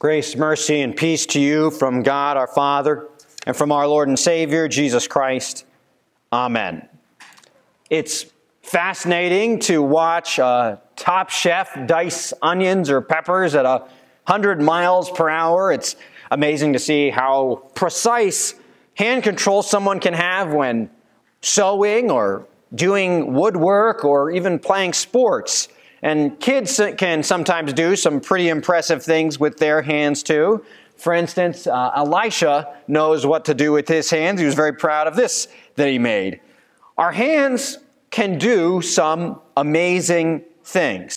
Grace, mercy, and peace to you from God our Father and from our Lord and Savior, Jesus Christ. Amen. It's fascinating to watch a top chef dice onions or peppers at a 100 miles per hour. It's amazing to see how precise hand control someone can have when sewing or doing woodwork or even playing sports. And kids can sometimes do some pretty impressive things with their hands too. For instance, uh, Elisha knows what to do with his hands. He was very proud of this that he made. Our hands can do some amazing things.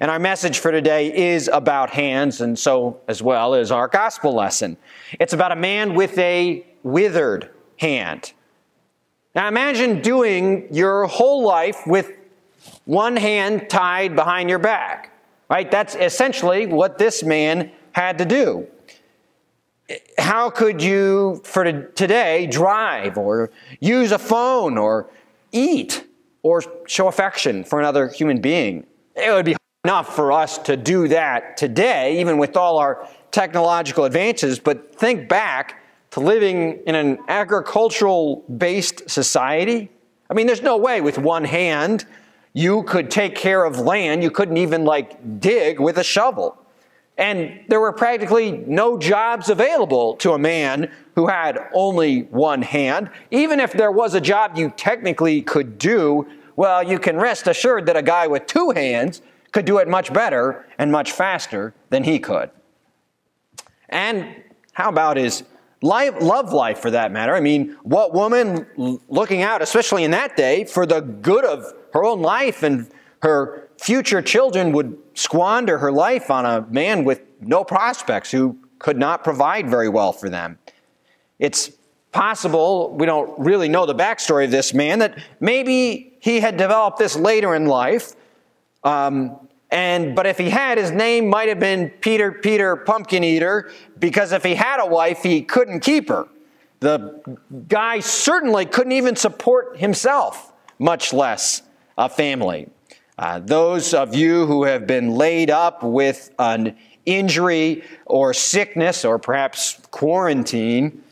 And our message for today is about hands, and so as well is our gospel lesson. It's about a man with a withered hand. Now imagine doing your whole life with one hand tied behind your back. Right? That's essentially what this man had to do. How could you, for today, drive or use a phone or eat or show affection for another human being? It would be enough for us to do that today, even with all our technological advances, but think back to living in an agricultural based society. I mean, there's no way with one hand you could take care of land. You couldn't even like dig with a shovel. And there were practically no jobs available to a man who had only one hand. Even if there was a job you technically could do, well, you can rest assured that a guy with two hands could do it much better and much faster than he could. And how about his life, love life for that matter? I mean, what woman looking out, especially in that day, for the good of her own life and her future children would squander her life on a man with no prospects who could not provide very well for them. It's possible, we don't really know the backstory of this man, that maybe he had developed this later in life. Um, and but if he had, his name might have been Peter Peter Pumpkin Eater, because if he had a wife, he couldn't keep her. The guy certainly couldn't even support himself, much less a family. Uh, those of you who have been laid up with an injury or sickness or perhaps quarantine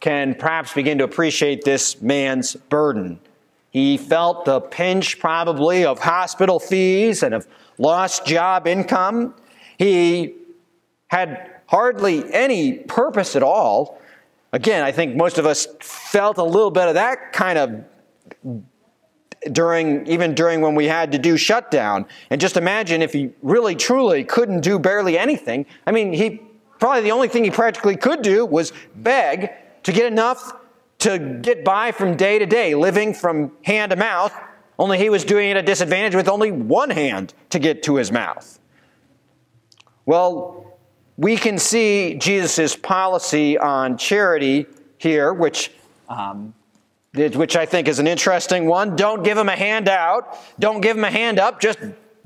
can perhaps begin to appreciate this man's burden. He felt the pinch probably of hospital fees and of lost job income. He had hardly any purpose at all. Again, I think most of us felt a little bit of that kind of during even during when we had to do shutdown. And just imagine if he really truly couldn't do barely anything. I mean, he probably the only thing he practically could do was beg to get enough to get by from day to day, living from hand to mouth. Only he was doing it at a disadvantage with only one hand to get to his mouth. Well, we can see Jesus' policy on charity here, which um, which I think is an interesting one. Don't give him a handout. Don't give him a hand up. Just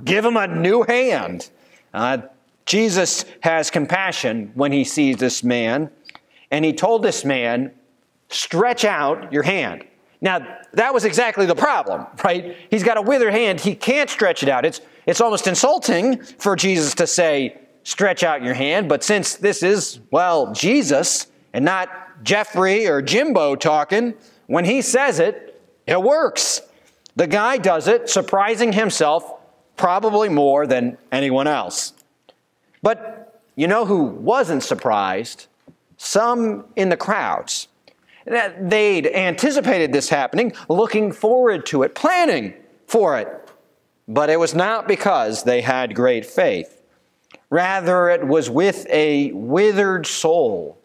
give him a new hand. Uh, Jesus has compassion when he sees this man, and he told this man, Stretch out your hand. Now, that was exactly the problem, right? He's got a withered hand. He can't stretch it out. It's, it's almost insulting for Jesus to say, Stretch out your hand. But since this is, well, Jesus and not Jeffrey or Jimbo talking, when he says it, it works. The guy does it, surprising himself probably more than anyone else. But you know who wasn't surprised? Some in the crowds. They'd anticipated this happening, looking forward to it, planning for it. But it was not because they had great faith. Rather, it was with a withered soul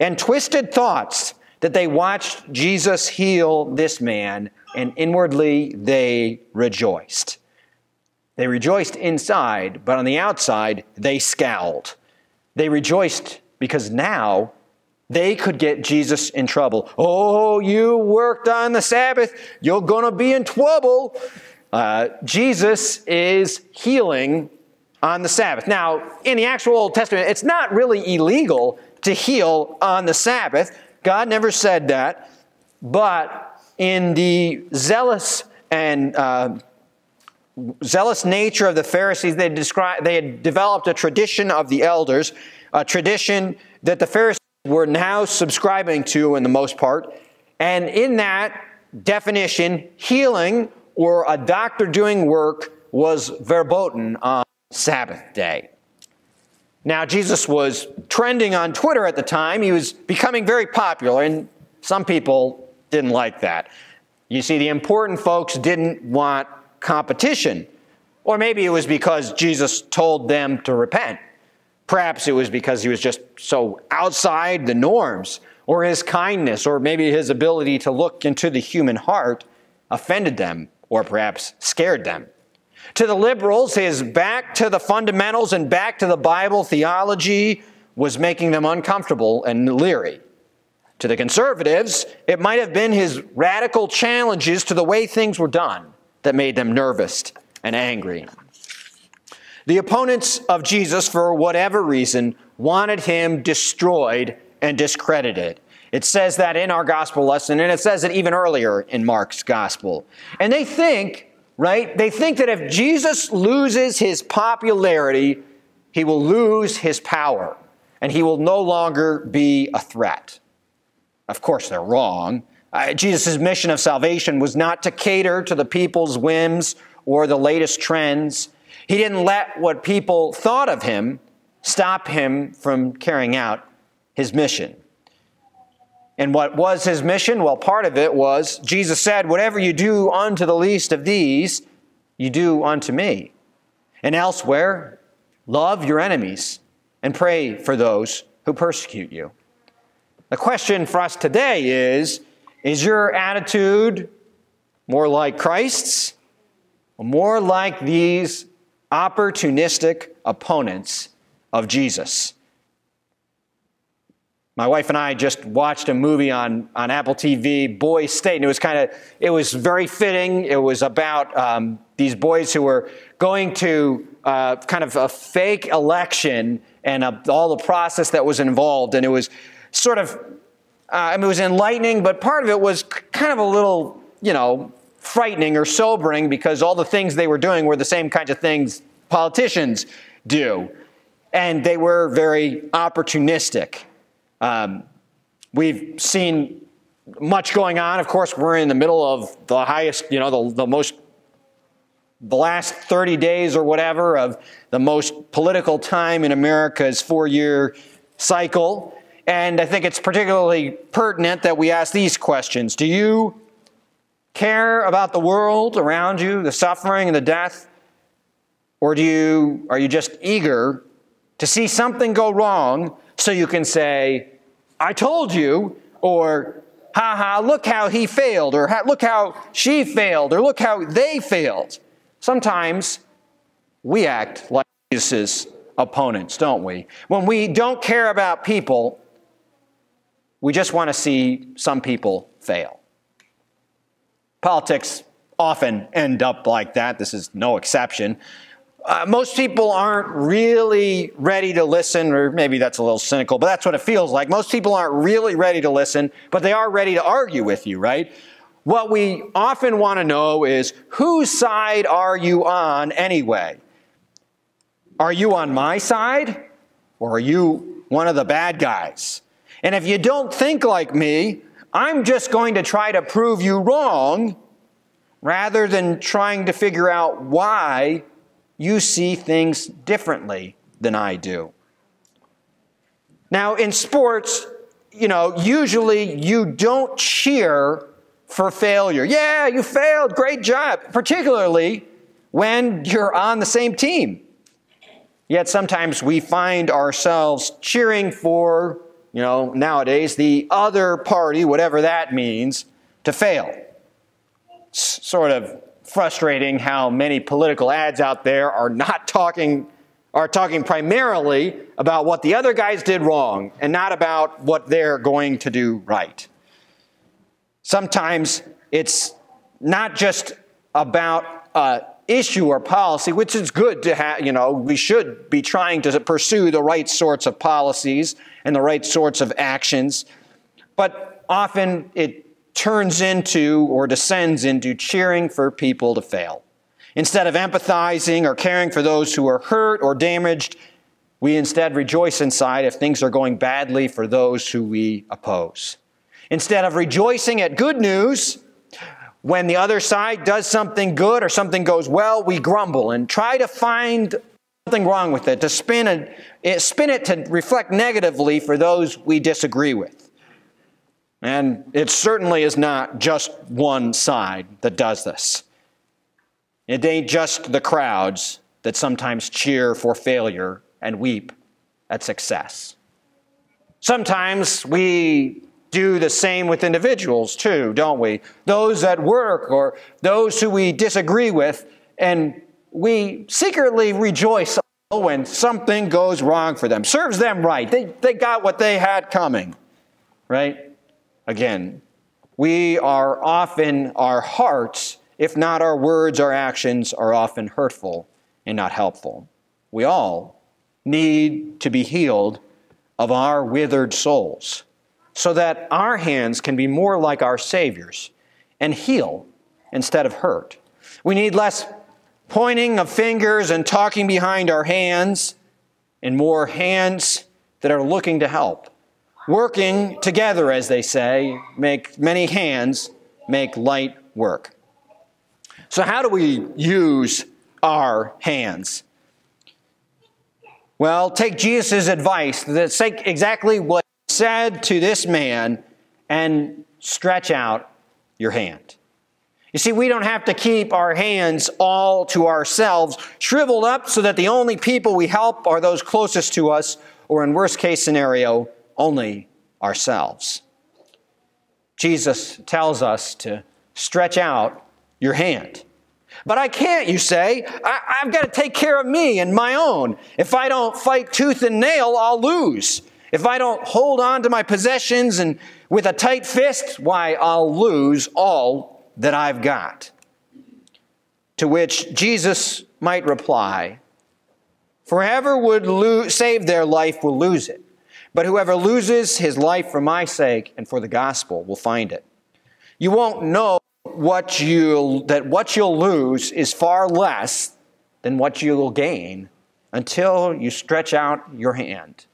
and twisted thoughts that they watched Jesus heal this man, and inwardly they rejoiced. They rejoiced inside, but on the outside, they scowled. They rejoiced because now they could get Jesus in trouble. Oh, you worked on the Sabbath, you're going to be in trouble. Uh, Jesus is healing on the Sabbath. Now, in the actual Old Testament, it's not really illegal to heal on the Sabbath. God never said that. But in the zealous and uh, zealous nature of the Pharisees, they, described, they had developed a tradition of the elders a tradition that the Pharisees were now subscribing to in the most part. And in that definition, healing or a doctor doing work was verboten on Sabbath day. Now, Jesus was trending on Twitter at the time. He was becoming very popular, and some people didn't like that. You see, the important folks didn't want competition. Or maybe it was because Jesus told them to repent. Perhaps it was because he was just so outside the norms, or his kindness, or maybe his ability to look into the human heart offended them, or perhaps scared them. To the liberals, his back to the fundamentals and back to the Bible theology was making them uncomfortable and leery. To the conservatives, it might have been his radical challenges to the way things were done that made them nervous and angry. The opponents of Jesus, for whatever reason, wanted him destroyed and discredited. It says that in our gospel lesson, and it says it even earlier in Mark's gospel. And they think, right, they think that if Jesus loses his popularity, he will lose his power and he will no longer be a threat. Of course, they're wrong. Uh, Jesus' mission of salvation was not to cater to the people's whims or the latest trends. He didn't let what people thought of him stop him from carrying out his mission. And what was his mission? Well, part of it was Jesus said, Whatever you do unto the least of these, you do unto me. And elsewhere, love your enemies and pray for those who persecute you. The question for us today is Is your attitude more like Christ's or more like these opportunistic opponents of Jesus? My wife and I just watched a movie on, on Apple TV, Boys State, and it was kind of, it was very fitting. It was about um, these boys who were going to uh, kind of a fake election and uh, all the process that was involved. And it was sort of, uh, I mean, it was enlightening, but part of it was kind of a little, you know, frightening or sobering because all the things they were doing were the same kinds of things politicians do. And they were very opportunistic. Um, we've seen much going on. Of course, we're in the middle of the highest, you know, the, the most, the last 30 days or whatever of the most political time in America's four year cycle. And I think it's particularly pertinent that we ask these questions Do you care about the world around you, the suffering and the death? Or do you, are you just eager to see something go wrong so you can say, I told you, or ha ha, look how he failed, or look how she failed, or look how they failed? Sometimes we act like Jesus' opponents, don't we? When we don't care about people, we just want to see some people fail. Politics often end up like that. This is no exception. Uh, most people aren't really ready to listen, or maybe that's a little cynical, but that's what it feels like. Most people aren't really ready to listen, but they are ready to argue with you, right? What we often want to know is whose side are you on anyway? Are you on my side, or are you one of the bad guys? And if you don't think like me, I'm just going to try to prove you wrong rather than trying to figure out why you see things differently than I do. Now, in sports, you know, usually you don't cheer for failure. Yeah, you failed, great job, particularly when you're on the same team. Yet sometimes we find ourselves cheering for you know, nowadays, the other party, whatever that means, to fail. It's sort of frustrating how many political ads out there are not talking are talking primarily about what the other guys did wrong and not about what they're going to do right. Sometimes it's not just about uh, issue or policy, which is good to have, you know, we should be trying to pursue the right sorts of policies and the right sorts of actions. But often it turns into or descends into cheering for people to fail. Instead of empathizing or caring for those who are hurt or damaged, We instead rejoice inside if things are going badly for those who we oppose. Instead of rejoicing at good news, when the other side does something good or something goes well, we grumble and try to find something wrong with it, to spin it, eh, spin it to reflect negatively for those we disagree with. And it certainly is not just one side that does this. It ain't just the crowds that sometimes cheer for failure and weep at success. Sometimes we do the same with individuals too, don't we? Those at work or those who we disagree with, and we secretly rejoice when something goes wrong for them. Serves them right. They, they got what they had coming, right? Again, we are often, our hearts, if not our words, our actions, are often hurtful and not helpful. We all need to be healed of our withered souls so that our hands can be more like our Savior's and heal instead of hurt. We need less pointing of fingers and talking behind our hands and more hands that are looking to help. Working together, as they say, make many hands make light work. So, how do we use our hands? Well, take Jesus' advice, that's exactly what said to this man, and stretch out your hand. You see, we don't have to keep our hands all to ourselves, shriveled up so that the only people we help are those closest to us, or in worst case scenario, only ourselves. Jesus tells us to stretch out your hand. But I can't, you say. I, have got to take care of me and my own. If I don't fight tooth and nail, I'll lose. If I don't hold on to my possessions and with a tight fist, why, I'll lose all that I've got. To which Jesus might reply, For whoever would save their life will lose it, but whoever loses his life for my sake and for the gospel will find it. You won't know what you'll, that what you'll lose is far less than what you'll gain until you stretch out your hand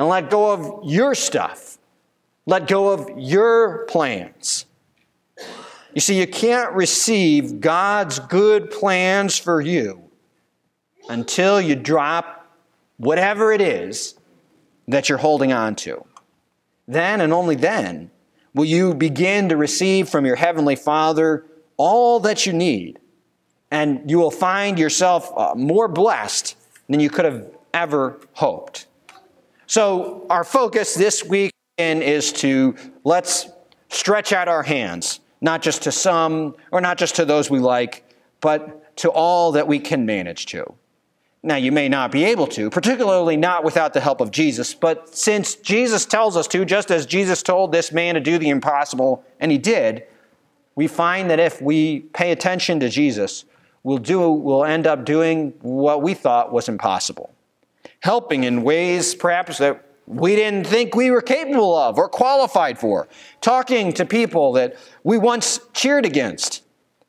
and let go of your stuff. Let go of your plans. You see, you can't receive God's good plans for you until you drop whatever it is that you're holding on to. Then and only then will you begin to receive from your Heavenly Father all that you need. And you will find yourself uh, more blessed than you could have ever hoped. So, our focus this week is to let's stretch out our hands, not just to some or not just to those we like, but to all that we can manage to. Now, you may not be able to, particularly not without the help of Jesus, but since Jesus tells us to, just as Jesus told this man to do the impossible, and he did, we find that if we pay attention to Jesus, we'll, do, we'll end up doing what we thought was impossible. Helping in ways perhaps that we didn't think we were capable of or qualified for. Talking to people that we once cheered against.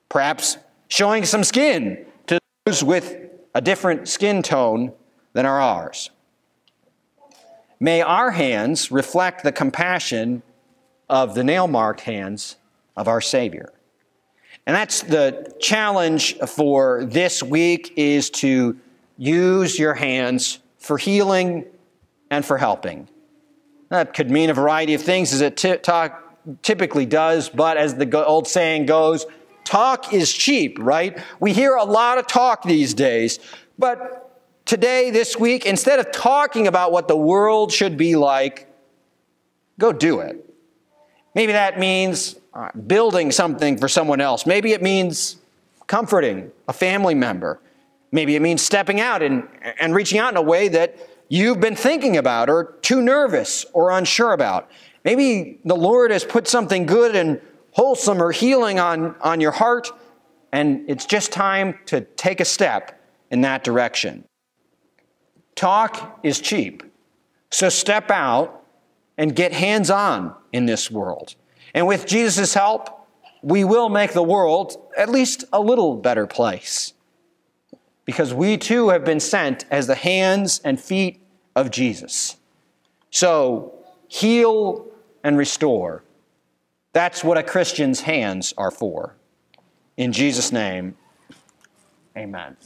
Perhaps showing some skin to those with a different skin tone than are ours. May our hands reflect the compassion of the nail marked hands of our Savior. And that's the challenge for this week is to use your hands for healing and for helping. That could mean a variety of things as it t- talk, typically does, but as the old saying goes, Talk is cheap, right? We hear a lot of talk these days. But today, this week, instead of talking about what the world should be like, go do it. Maybe that means uh, building something for someone else. Maybe it means comforting a family member. Maybe it means stepping out and, and reaching out in a way that you've been thinking about or too nervous or unsure about. Maybe the Lord has put something good and wholesome or healing on, on your heart, and it's just time to take a step in that direction. Talk is cheap, so step out and get hands on in this world. And with Jesus' help, we will make the world at least a little better place. Because we too have been sent as the hands and feet of Jesus. So, heal and restore. That's what a Christian's hands are for. In Jesus' name, amen.